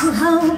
how